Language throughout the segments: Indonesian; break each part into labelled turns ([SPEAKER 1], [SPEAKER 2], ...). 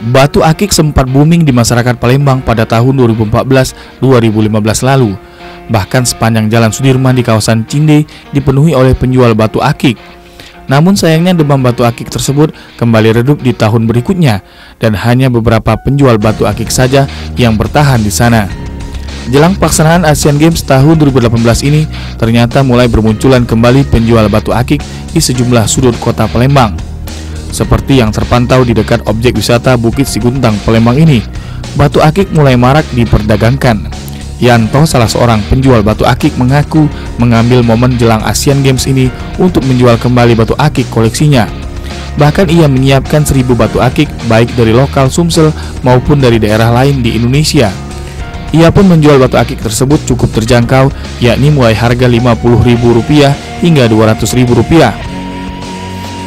[SPEAKER 1] Batu akik sempat booming di masyarakat Palembang pada tahun 2014-2015 lalu. Bahkan sepanjang jalan Sudirman di kawasan Cinde dipenuhi oleh penjual batu akik. Namun sayangnya demam batu akik tersebut kembali redup di tahun berikutnya dan hanya beberapa penjual batu akik saja yang bertahan di sana. Jelang pelaksanaan Asian Games tahun 2018 ini, ternyata mulai bermunculan kembali penjual batu akik di sejumlah sudut kota Palembang. Seperti yang terpantau di dekat objek wisata Bukit Siguntang Palembang ini, batu akik mulai marak diperdagangkan. Yanto, salah seorang penjual batu akik, mengaku mengambil momen jelang Asian Games ini untuk menjual kembali batu akik koleksinya. Bahkan ia menyiapkan seribu batu akik baik dari lokal Sumsel maupun dari daerah lain di Indonesia. Ia pun menjual batu akik tersebut cukup terjangkau, yakni mulai harga Rp50.000 hingga Rp200.000.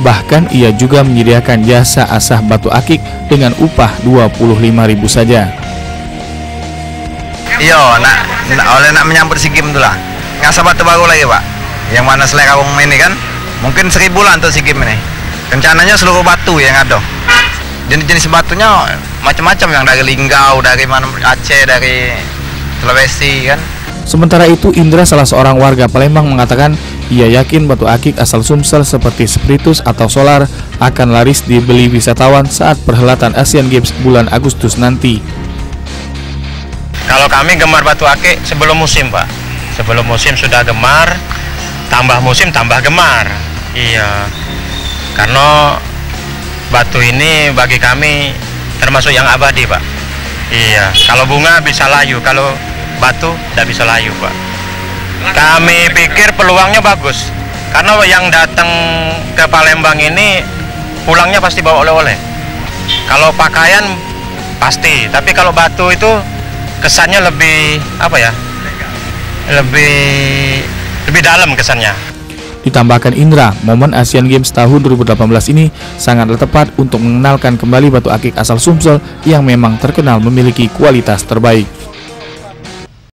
[SPEAKER 1] Bahkan ia juga menyediakan jasa asah batu akik dengan upah Rp25.000 saja.
[SPEAKER 2] Iya, nak, nak oleh nak menyambut si game lah. Ngasah batu baru lagi pak. Yang mana selera kampung ini kan, mungkin seribu lah untuk si game ini. Rencananya seluruh batu yang ada. Jenis-jenis batunya macam-macam yang dari Linggau, dari mana Aceh, dari Sulawesi kan.
[SPEAKER 1] Sementara itu Indra salah seorang warga Palembang mengatakan ia yakin batu akik asal Sumsel seperti spiritus atau solar akan laris dibeli wisatawan saat perhelatan Asian Games bulan Agustus nanti.
[SPEAKER 3] Kalau kami gemar batu akik sebelum musim pak. Sebelum musim sudah gemar Tambah musim tambah gemar. Iya. Karena batu ini bagi kami termasuk yang abadi pak. Iya. Kalau bunga bisa layu Kalau batu tidak bisa layu pak Kami pikir peluangnya bagus. Karena yang datang ke Palembang ini Pulangnya pasti bawa oleh-oleh. Kalau pakaian pasti. Tapi kalau batu itu kesannya lebih apa ya lebih lebih dalam kesannya.
[SPEAKER 1] Ditambahkan Indra, momen Asian Games tahun 2018 ini sangatlah tepat untuk mengenalkan kembali batu akik asal Sumsel yang memang terkenal memiliki kualitas terbaik.